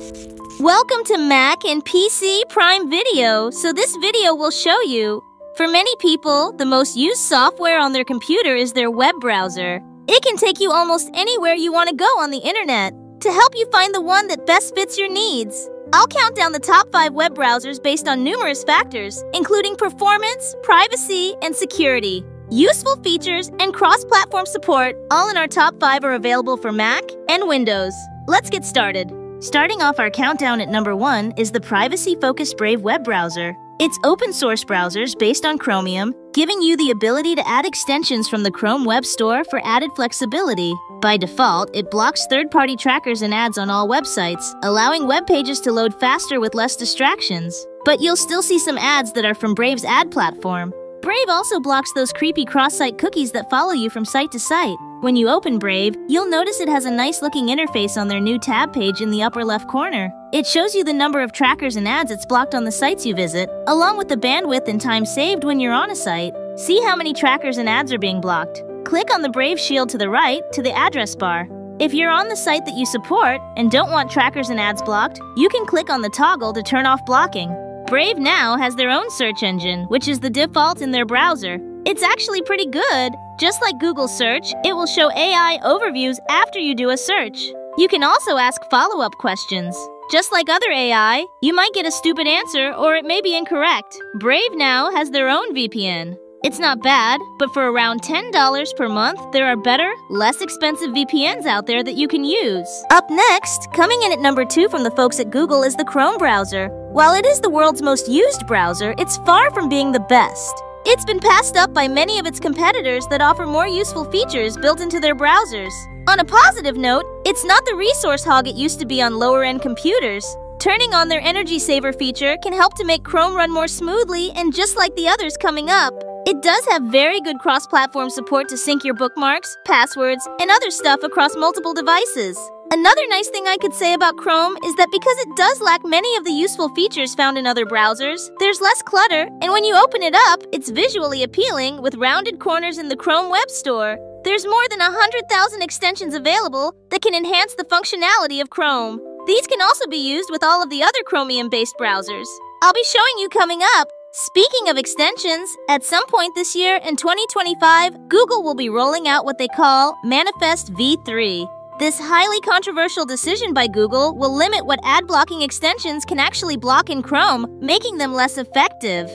Welcome to Mac and PC Prime Video. So this video will show you. For many people, the most used software on their computer is their web browser. It can take you almost anywhere you want to go on the internet to help you find the one that best fits your needs. I'll count down the top 5 web browsers based on numerous factors, including performance, privacy, and security. Useful features and cross-platform support, all in our top 5 are available for Mac and Windows. Let's get started. Starting off our countdown at number 1 is the privacy-focused Brave web browser. It's open source browsers based on Chromium, giving you the ability to add extensions from the Chrome Web Store for added flexibility. By default, it blocks third party trackers and ads on all websites, allowing web pages to load faster with less distractions. But you'll still see some ads that are from Brave's ad platform. Brave also blocks those creepy cross site cookies that follow you from site to site. When you open Brave, you'll notice it has a nice looking interface on their new tab page in the upper left corner. It shows you the number of trackers and ads it's blocked on the sites you visit, along with the bandwidth and time saved when you're on a site. See how many trackers and ads are being blocked. Click on the Brave shield to the right to the address bar. If you're on the site that you support and don't want trackers and ads blocked, you can click on the toggle to turn off blocking. Brave now has their own search engine, which is the default in their browser. It's actually pretty good. Just like Google Search, it will show AI overviews after you do a search. You can also ask follow-up questions. Just like other AI, you might get a stupid answer or it may be incorrect. Brave now has their own VPN. It's not bad, but for around $10 per month, there are better, less expensive VPNs out there that you can use. Up next, coming in at number two from the folks at Google is the Chrome browser. While it is the world's most used browser, it's far from being the best. It's been passed up by many of its competitors that offer more useful features built into their browsers. On a positive note, it's not the resource hog it used to be on lower end computers. Turning on their energy saver feature can help to make Chrome run more smoothly and just like the others coming up. It does have very good cross platform support to sync your bookmarks, passwords, and other stuff across multiple devices. Another nice thing I could say about Chrome is that because it does lack many of the useful features found in other browsers, there's less clutter, and when you open it up, it's visually appealing with rounded corners in the Chrome Web Store. There's more than 100,000 extensions available that can enhance the functionality of Chrome. These can also be used with all of the other Chromium-based browsers. I'll be showing you coming up. Speaking of extensions, at some point this year in 2025, Google will be rolling out what they call Manifest v3. This highly controversial decision by Google will limit what ad blocking extensions can actually block in Chrome, making them less effective.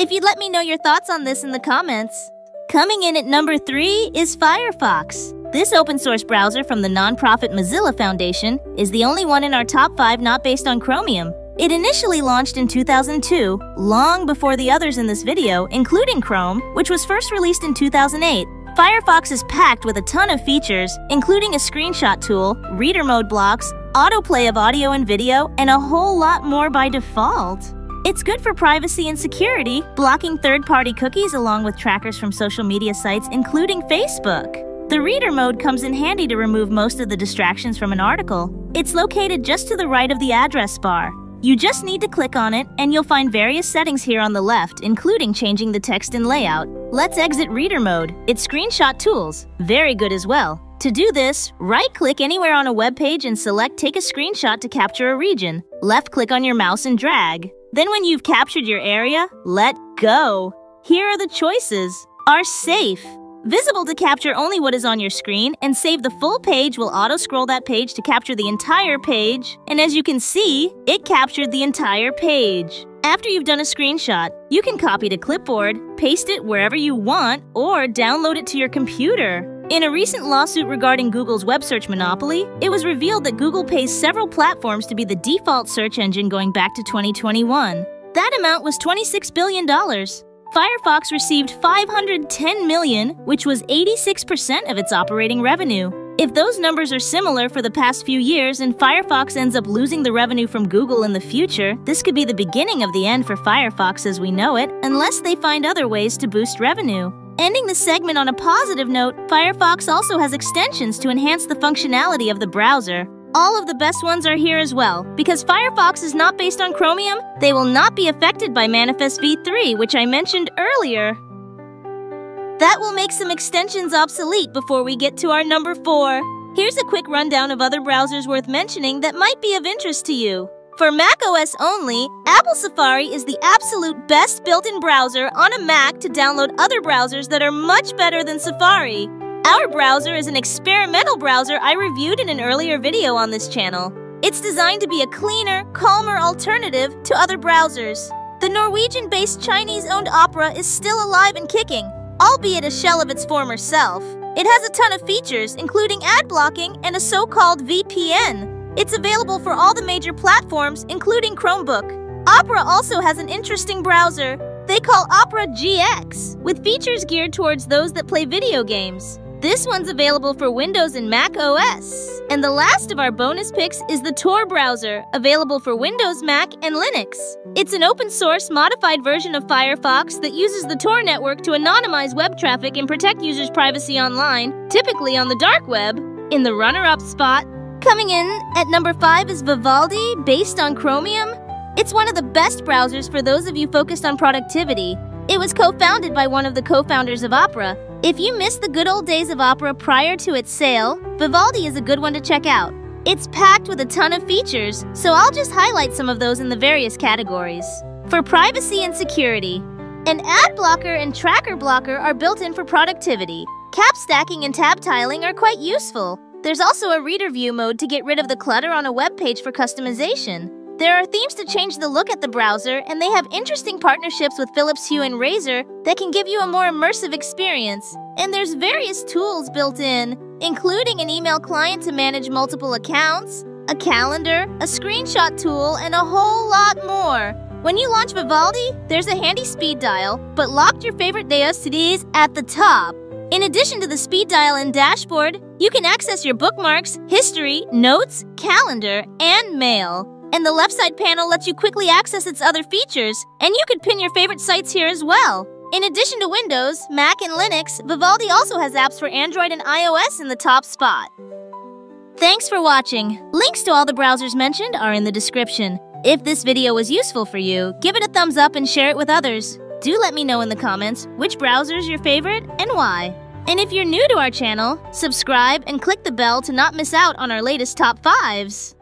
If you'd let me know your thoughts on this in the comments. Coming in at number 3 is Firefox. This open source browser from the nonprofit Mozilla Foundation is the only one in our top 5 not based on Chromium. It initially launched in 2002, long before the others in this video, including Chrome, which was first released in 2008. Firefox is packed with a ton of features, including a screenshot tool, reader mode blocks, autoplay of audio and video, and a whole lot more by default. It's good for privacy and security, blocking third party cookies along with trackers from social media sites, including Facebook. The reader mode comes in handy to remove most of the distractions from an article. It's located just to the right of the address bar. You just need to click on it, and you'll find various settings here on the left, including changing the text and layout. Let's exit Reader Mode. It's Screenshot Tools. Very good as well. To do this, right-click anywhere on a web page and select Take a Screenshot to capture a region. Left-click on your mouse and drag. Then when you've captured your area, let go. Here are the choices. Are safe. Visible to capture only what is on your screen, and save the full page will auto-scroll that page to capture the entire page. And as you can see, it captured the entire page. After you've done a screenshot, you can copy to clipboard, paste it wherever you want, or download it to your computer. In a recent lawsuit regarding Google's web search monopoly, it was revealed that Google pays several platforms to be the default search engine going back to 2021. That amount was $26 billion. Firefox received 510 million, which was 86% of its operating revenue. If those numbers are similar for the past few years and Firefox ends up losing the revenue from Google in the future, this could be the beginning of the end for Firefox as we know it, unless they find other ways to boost revenue. Ending the segment on a positive note, Firefox also has extensions to enhance the functionality of the browser. All of the best ones are here as well. Because Firefox is not based on Chromium, they will not be affected by Manifest v3, which I mentioned earlier. That will make some extensions obsolete before we get to our number 4. Here's a quick rundown of other browsers worth mentioning that might be of interest to you. For macOS only, Apple Safari is the absolute best built-in browser on a Mac to download other browsers that are much better than Safari. Arc browser is an experimental browser I reviewed in an earlier video on this channel. It's designed to be a cleaner, calmer alternative to other browsers. The Norwegian-based Chinese-owned Opera is still alive and kicking, albeit a shell of its former self. It has a ton of features, including ad blocking and a so-called VPN. It's available for all the major platforms, including Chromebook. Opera also has an interesting browser they call Opera GX, with features geared towards those that play video games. This one's available for Windows and Mac OS. And the last of our bonus picks is the Tor browser, available for Windows, Mac, and Linux. It's an open source, modified version of Firefox that uses the Tor network to anonymize web traffic and protect users' privacy online, typically on the dark web. In the runner up spot, coming in at number 5 is Vivaldi, based on Chromium. It's one of the best browsers for those of you focused on productivity. It was co founded by one of the co founders of Opera, if you missed the good old days of opera prior to its sale, Vivaldi is a good one to check out. It's packed with a ton of features, so I'll just highlight some of those in the various categories. For privacy and security, an ad blocker and tracker blocker are built in for productivity. Tab stacking and tab tiling are quite useful. There's also a reader view mode to get rid of the clutter on a web page for customization. There are themes to change the look at the browser, and they have interesting partnerships with Philips Hue and Razer that can give you a more immersive experience. And there's various tools built in, including an email client to manage multiple accounts, a calendar, a screenshot tool, and a whole lot more. When you launch Vivaldi, there's a handy speed dial, but locked your favorite Deus CDs at the top. In addition to the speed dial and dashboard, you can access your bookmarks, history, notes, calendar, and mail. And the left side panel lets you quickly access its other features, and you can pin your favorite sites here as well. In addition to Windows, Mac, and Linux, Vivaldi also has apps for Android and iOS in the top spot. Thanks for watching. Links to all the browsers mentioned are in the description. If this video was useful for you, give it a thumbs up and share it with others. Do let me know in the comments which browser is your favorite and why. And if you're new to our channel, subscribe and click the bell to not miss out on our latest top 5s.